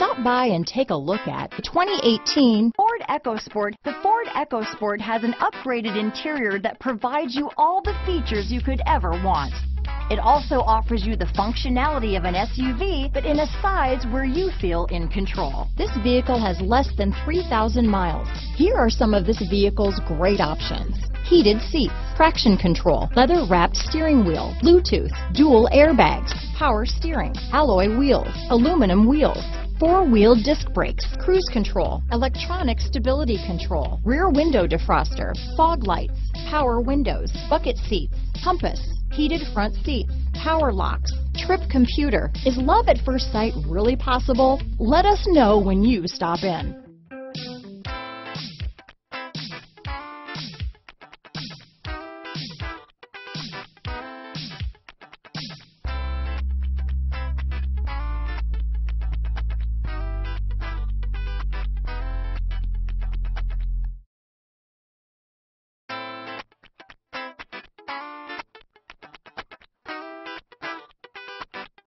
Stop by and take a look at the 2018 Ford EcoSport. The Ford EcoSport has an upgraded interior that provides you all the features you could ever want. It also offers you the functionality of an SUV, but in a size where you feel in control. This vehicle has less than 3,000 miles. Here are some of this vehicle's great options. Heated seats, traction control, leather wrapped steering wheel, Bluetooth, dual airbags, power steering, alloy wheels, aluminum wheels, four-wheel disc brakes, cruise control, electronic stability control, rear window defroster, fog lights, power windows, bucket seats, compass, heated front seats, power locks, trip computer. Is love at first sight really possible? Let us know when you stop in.